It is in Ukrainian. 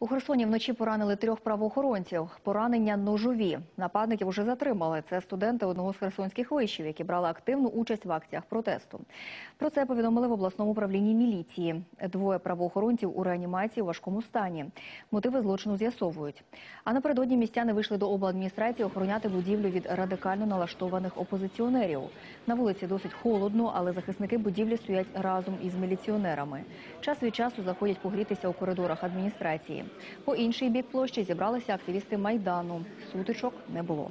У Херсоні вночі поранили трьох правоохоронців. Поранення ножові. Нападників уже затримали. Це студенти одного з херсонських вишів, які брали активну участь в акціях протесту. Про це повідомили в обласному управлінні міліції. Двоє правоохоронців у реанімації у важкому стані. Мотиви злочину з'ясовують. А напередодні містяни вийшли до обладміністрації охороняти будівлю від радикально налаштованих опозиціонерів. На вулиці досить холодно, але захисники будівлі стоять разом із міліціонерами. Час від часу заходять погрітися у коридорах адміністрації. По інший бік площі зібралися активісти майдану. Сутичок не було.